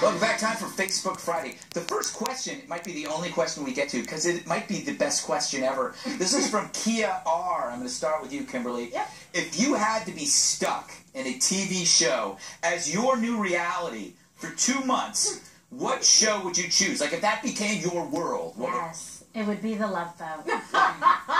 Welcome back. Time for Facebook Friday. The first question might be the only question we get to because it might be the best question ever. This is from Kia R. I'm going to start with you, Kimberly. Yep. If you had to be stuck in a TV show as your new reality for two months, what show would you choose? Like if that became your world. what would- Yes, it would be the Love Boat.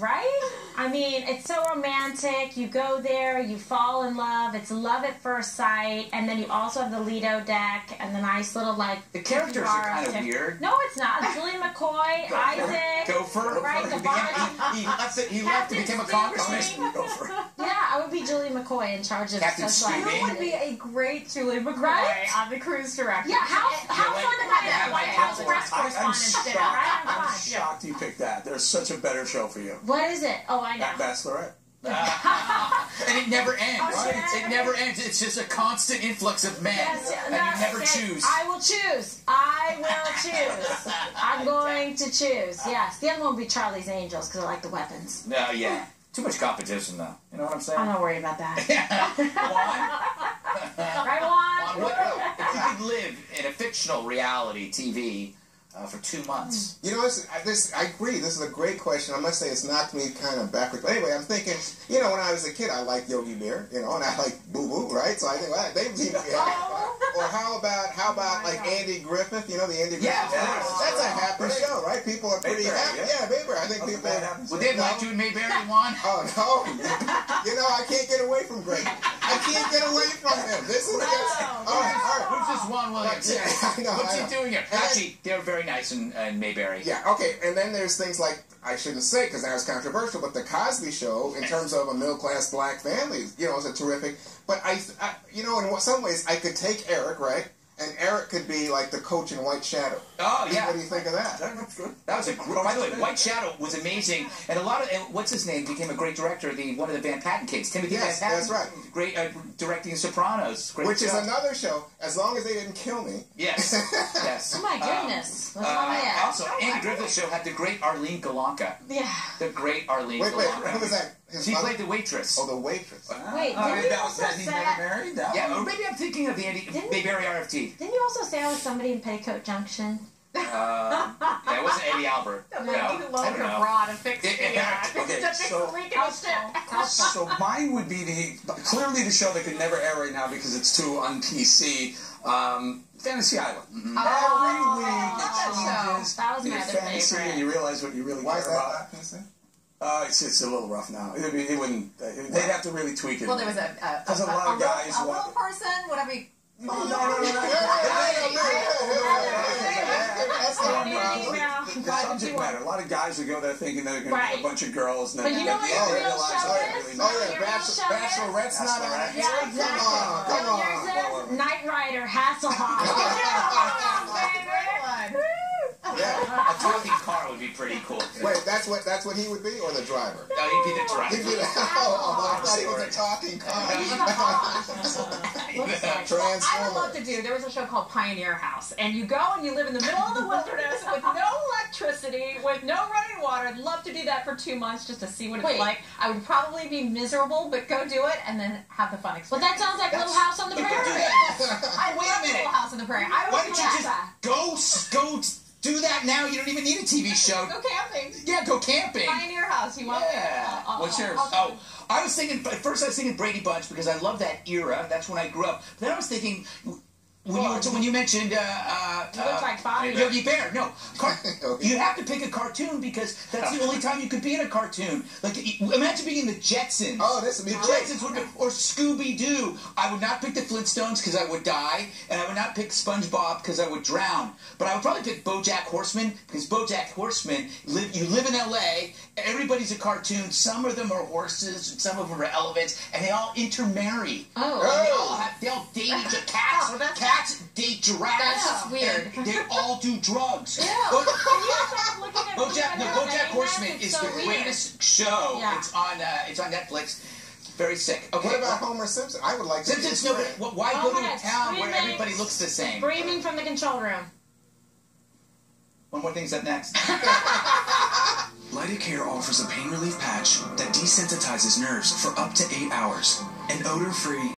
right? I mean, it's so romantic. You go there, you fall in love. It's love at first sight, and then you also have the Lido deck and the nice little like. The characters are kind of weird. No, it's not. Julie McCoy, Isaac. Gopher. Right, the he, he, he left, he left to become a congressman. Ring. Yeah, I would be Julie McCoy in charge of Captain social Steve You would be a great Julie McCoy Right? on the cruise director. Yeah, how, how like- fun to have that yeah, White House press I, I'm correspondence dinner, shocked. right? I'm I'm shocked you picked that. There's such a better show for you. What is it? Oh, I know. That Bachelorette. and it never ends. Oh, yeah. It never ends. It's just a constant influx of men, Yes, and no, you never yes, choose. I will choose. I will choose. I'm going to choose. Yes. The other one will be Charlie's Angels because I like the weapons. No, yeah. Too much competition, though. You know what I'm saying? I'm not worried about that. Juan, right, Juan? Juan, what, if you could live in a fictional reality TV uh, for two months, You know, this, I- this, I agree. This is a great question. I must say it's knocked me kind of backwards. But anyway, I'm thinking, you know, when I was a kid, I liked Yogi Bear, you know, and I like Boo Boo, right? So I think, well, they seem to be happy. Or how about, how oh about like Andy Griffith? You know, the Andy Griffith. of course. That's a happy show, right? People are pretty Mayberry, happy. yeah. Yeah, Mayberry. I think Wasn't people. bad happening. would they have No. liked you in Mayberry, Juan? Oh no! you know, I can't get away from Greg. I can't get away from him. This is against. All right, all right. Who's this Juan Williams? Yeah, I know. What's I he doing here? And then- Actually, they're very nice in, in Mayberry. Yeah, okay, and then there's things like I shouldn't say because that was controversial, but the Cosby Show, in terms of a middle class black family, you know, is a terrific. But I, I, you know, in some ways, I could take Eric, right, and Eric could be like the coach in White Shadow. Oh, yeah. What do you think of that? That's good. That was a great. By the way, White Shadow was amazing, and a lot of and what's his name became a great director. The one of the Van Patten kids, Timothy Yes, Van Patten. that's right. Great uh, directing Sopranos. Great Which is another show. As long as they didn't kill me. Yes, yes. Oh my Um, goodness. What's uh, wrong with also, Andy Griffith's show had the great Arlene Galanka. Yeah. The great Arlene Wait, wait, who was that? His She mother? played the waitress. Oh, the waitress. Wait, Oh, didn't you that also was that he never married? That yeah, one? or maybe I'm thinking of the Andy Didn't- Mayberry RFD. Didn't you also say I was somebody in Petticoat Junction? Uh, yeah, it wasn't Eddie Albert. No, Too I long don't to know. bra to fix Yeah, the, yeah. uh, Okay, to fix so- the leak in the ship. So mine would be the clearly the show that could never air right now because it's too un PC. Um, Fantasy Island. Mm-hmm. Every Oh, week I that it show. changes. That was my It's other fantasy, favorite. and you realize what you really Why care is that about. not PC? Uh, it's, it's a little rough now. It'd be, it wouldn't. Uh, they'd have to really tweak it. Well, there was a, a, There's a lot of little- guys a who little have- person, whatever you. No, no, no, no, no. That's not a problem. Subject matter. A lot of guys who go there thinking they're going to Right. be a bunch of girls, and But then you know at what your real realize, show oh, is? really Oh yeah, Your real Bachelor, show is- Bachelorette's not on. Exactly. Come on, come You know what yours on. is? Knight Rider Hasselhoff. A talking car would be pretty cool. Wait, that's what that's what he would be, or the driver? No, he'd be the He'd be driver. the, oh, oh, I thought he was a talking car. Looks like- I would love to do. There was a show called Pioneer House, and you go and you live in the middle of the wilderness with no electricity, with no running water. I'd love to do that for two months just to see what it's Wait. like. I would probably be miserable, but go do it and then have the fun Well, experience. that sounds like Little House on the Prairie. I Wait a love minute. Little House on the Prairie. I would Why do don't you that. just go go do that now? You don't even need a TV show. go camping? Yeah, go camping. Pioneer House. You want? Yeah. I'll- I'll- What's yours? I'll- Oh, I was thinking at first. I was thinking Brady Bunch because I love that era. That's when I grew up. But then I was thinking when you were when you mentioned uh, uh, You look uh, like Bobby. Yogi Bear. No, car- Okay. you have to pick a cartoon because that's the only time you could be in a cartoon. Like imagine being in the Jetsons. Oh, this would the. Jetsons would be, or Scooby Doo. I would not pick the Flintstones because I would die, and I would not pick SpongeBob because I would drown. But I would probably pick BoJack Horseman because BoJack Horseman live. You live in L.A. Everybody's a cartoon. Some of them are horses, and some of them are elephants, and they all intermarry. Oh. And they all have, they all date each other. Cats, giraffes. That's just weird. And they all do drugs. Ew. But- Can you stop looking at me BoJack, no, BoJack Horseman that? Is so the weird. greatest show. Yeah. It's on. Uh, it's on Netflix. Very sick. Okay. What about Homer Simpson? I would like to. Simpsons? be No, his but why Oh go to a town where everybody looks the same? Screaming from the control room. One more thing's up next. Lidocare offers a pain relief patch that desensitizes nerves for up to eight hours. An odor-free